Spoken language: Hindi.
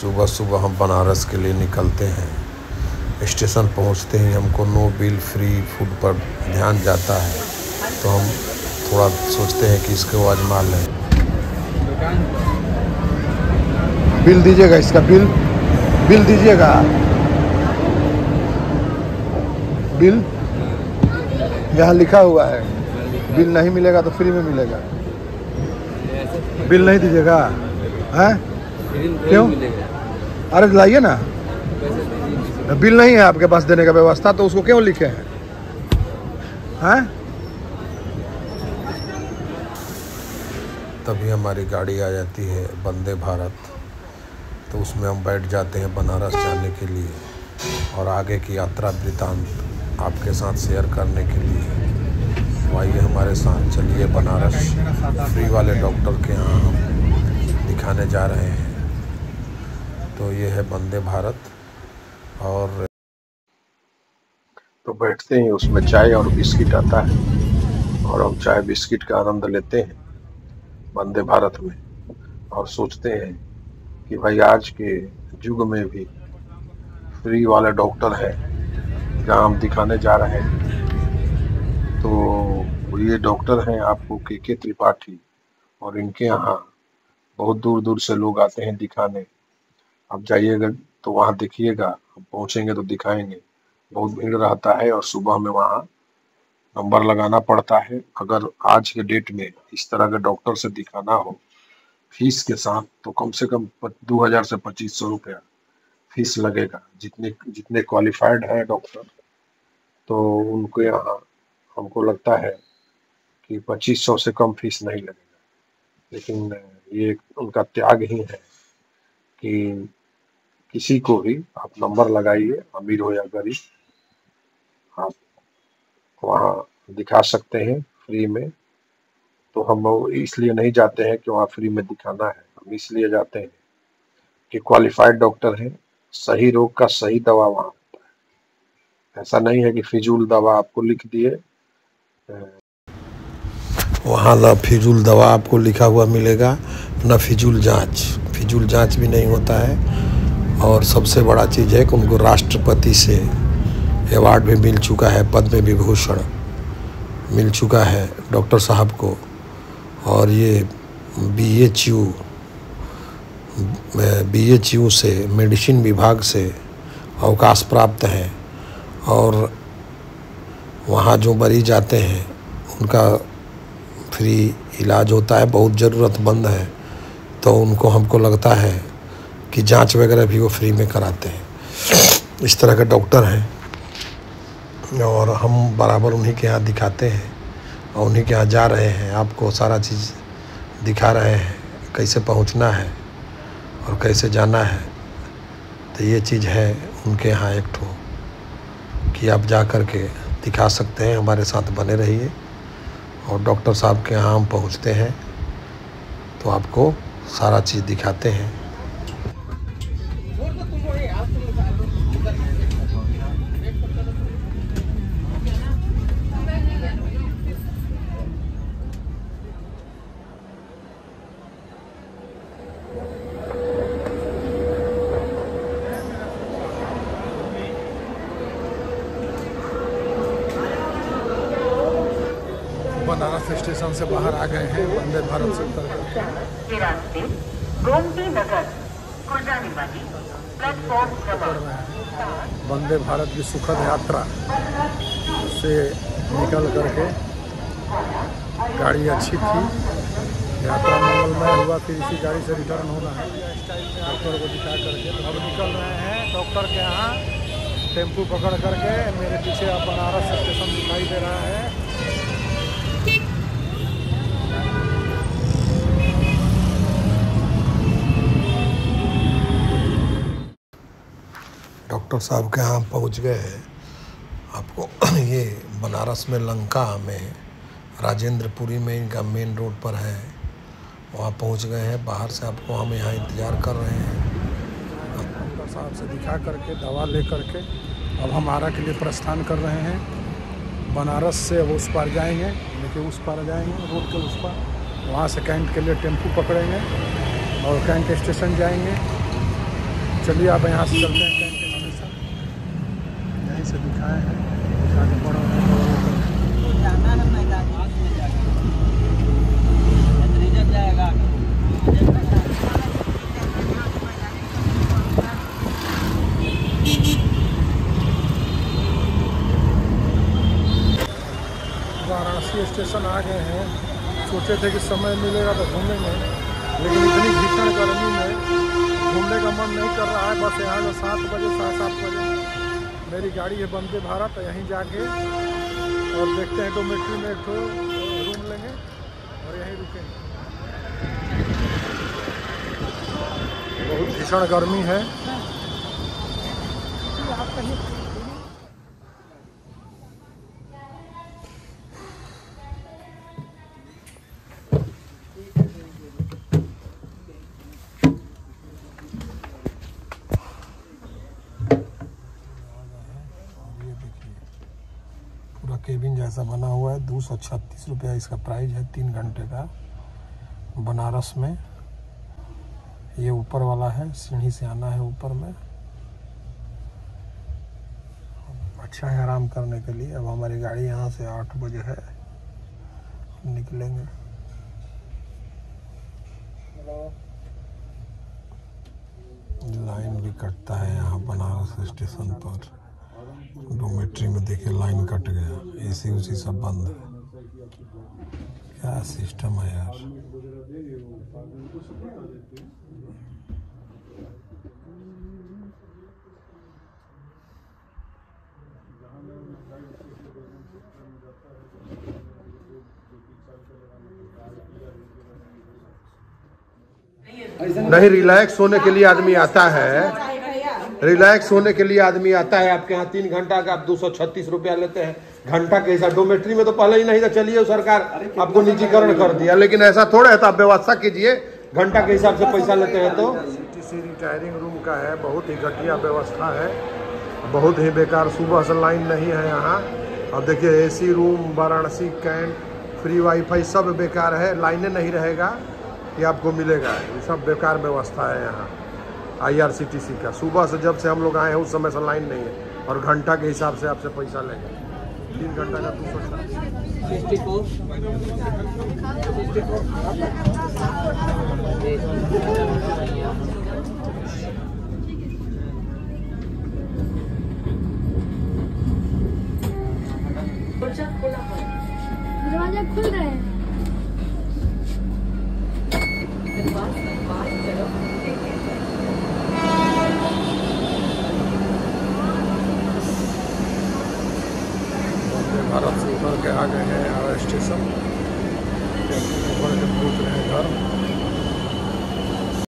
सुबह सुबह हम बनारस के लिए निकलते हैं। स्टेशन पहुँचते ही हमको नो बिल, फ्री फ़ूड पर ध्यान जाता है। तो हम थोड़ा सोचते हैं कि इसको आजमा लें। बिल दीजिएगा इसका बिल। बिल दीजिएगा। बिल? यहाँ लिखा हुआ है। बिल नहीं मिलेगा तो फ्री में मिलेगा। बिल नहीं दीजिएगा। हैं? क्यों? अरे लाइए ना। बिल नहीं है आपके पास देने का व्यवस्था तो उसको क्यों लिखे हैं? हैं? तभी हमारी गाड़ी आ जाती है वंदे भारत। तो उसमें हम बैठ जाते हैं बनारस जाने के लिए और आगे की यात्रा वृतांत आपके साथ शेयर करने के लिए। तो आइए हमारे साथ चलिए बनारस। फ्री वाले डॉक्टर के यहाँ हम दिखाने जा रहे हैं। तो ये है वंदे भारत और तो बैठते ही, उसमें चाय और बिस्किट आता है और हम चाय बिस्किट का आनंद लेते हैं वंदे भारत में और सोचते हैं कि भाई आज के युग में भी फ्री वाले डॉक्टर हैं, जहाँ हम दिखाने जा रहे हैं। तो ये डॉक्टर हैं आपको के के त्रिपाठी और इनके यहाँ बहुत दूर दूर से लोग आते हैं दिखाने। आप जाइएगा तो वहाँ देखिएगा पहुँचेंगे तो दिखाएँगे। बहुत भीड़ रहता है और सुबह में वहाँ नंबर लगाना पड़ता है। अगर आज के डेट में इस तरह के डॉक्टर से दिखाना हो फ़ीस के साथ तो कम से कम दो हज़ार से पच्चीस सौ रुपया फ़ीस लगेगा। जितने जितने क्वालिफाइड है डॉक्टर तो उनको यहाँ हमको लगता है कि पच्चीस सौ से कम फ़ीस नहीं लगेगा। लेकिन ये उनका त्याग ही है। कि किसी को भी आप नंबर लगाइए, अमीर हो या गरीब, आप वहाँ दिखा सकते हैं फ्री में। तो हम इसलिए नहीं जाते हैं कि वहाँ फ्री में दिखाना है, हम इसलिए जाते हैं कि क्वालिफाइड डॉक्टर हैं, सही रोग का सही दवा वहाँ होता है। ऐसा नहीं है कि फिजूल दवा आपको लिख दिए वहाँ ना फिजूल दवा आपको लिखा हुआ मिलेगा, न फिजूल जाँच। फिजूल जाँच भी नहीं होता है। और सबसे बड़ा चीज़ है कि उनको राष्ट्रपति से अवार्ड भी मिल चुका है पद्म विभूषण मिल चुका है डॉक्टर साहब को। और ये B H U B H U से, मेडिसिन विभाग से अवकाश प्राप्त है। और वहाँ जो मरीज़ आते हैं, उनका फ्री इलाज होता है, बहुत ज़रूरतमंद है। तो उनको हमको लगता है कि जाँच वगैरह भी वो फ्री में कराते हैं। इस तरह के डॉक्टर हैं और हम बराबर उन्हीं के यहाँ दिखाते हैं और उन्हीं के यहाँ जा रहे हैं। आपको सारा चीज़ दिखा रहे हैं, कैसे पहुँचना है और कैसे जाना है। तो ये चीज़ है उनके यहाँ एक ठो कि आप जा कर के दिखा सकते हैं, हमारे साथ बने रहिए और डॉक्टर साहब के यहाँ हम पहुँचते हैं। तो आपको सारा चीज़ दिखाते हैं। बनारस स्टेशन से बाहर आ गए हैं वंदे भारत से उतर कर के रास्ते गोमती नगर को जाने वाली प्लेटफॉर्म क्रमांक वंदे भारत की सुखद यात्रा से निकल करके गाड़ी अच्छी थी। यात्रा मंगलमय हुआ फिर इसी गाड़ी से रिटर्न होना है। डॉक्टर को दिखा करके तो अब निकल रहे हैं डॉक्टर के यहाँ। टेंपू पकड़ करके मेरे पीछे अब बनारस स्टेशन दिखाई दे रहा है। डॉक्टर साहब के यहाँ पहुँच गए आपको ये बनारस में लंका में, राजेंद्रपुरी में इनका मेन रोड पर है। वहाँ पहुँच गए हैं। बाहर से आपको हम यहाँ इंतज़ार कर रहे हैं। डॉक्टर साहब से दिखा करके, दवा ले करके अब हम आरा के लिए प्रस्थान कर रहे हैं। बनारस से अब उस पार जाएँगे लेकिन उस पार जाएँगे, रोड के उस पार। वहाँ से कैंट के लिए टेंपू पकड़ेंगे और कैंट स्टेशन जाएँगे। चलिए आप यहाँ से चलते हैं ट्रेन के स्टेशन यहीं से दिखाए हैं। दिखा के पड़ा है वाराणसी स्टेशन आ गए हैं। सोचे थे कि समय मिलेगा तो घूमेंगे लेकिन इतनी भीषण गर्मी में घूमने का मन नहीं कर रहा है। बस यहाँ से सात बजे साढ़े सात बजे। मेरी गाड़ी है वंदे भारत, यहीं जाके और देखते हैं डोमेट्री में तो रूम लेंगे और यहीं रुकेंगे। बहुत भीषण गर्मी है और ये देखिए पूरा केबिन जैसा बना हुआ है। दो सौ छत्तीस रुपया इसका प्राइस है तीन घंटे का। बनारस में। ये ऊपर वाला है, सीढ़ी से आना है ऊपर में। अच्छा है आराम करने के लिए। अब हमारी गाड़ी यहाँ से आठ बजे है। निकलेंगे। लाइन भी कटता है यहाँ बनारस स्टेशन पर। डोमेट्री में देखिए लाइन कट गया। एसी उसी सब बंद है। क्या सिस्टम है यार? नहीं रिलैक्स होने के लिए आदमी आता है। रिलैक्स होने के लिए आदमी आता है आपके यहाँ तीन घंटा का आप दो सौ छत्तीस रुपया लेते हैं। घंटा के हिसाब डोमेट्री में तो पहले ही नहीं था चलिए सरकार आपको निजीकरण कर दिया लेकिन ऐसा थोड़ा है तो आप व्यवस्था कीजिए। घंटा के हिसाब से पैसा लेते हैं तो। सी रिटायरिंग रूम का है बहुत ही घटिया व्यवस्था है। बहुत ही बेकार सुबह से लाइन नहीं है यहाँ। अब देखिए AC room Varanasi Cantt free wifi सब बेकार है लाइनें नहीं रहेगा ये आपको मिलेगा। ये सब बेकार व्यवस्था है यहाँ। आईआरसीटीसी का। सुबह से जब से हम लोग आए हैं, उस समय से लाइन नहीं है और घंटा के हिसाब से आपसे पैसा लेंगे तीन घंटा का दरवाज़ा खुल रहे हैं।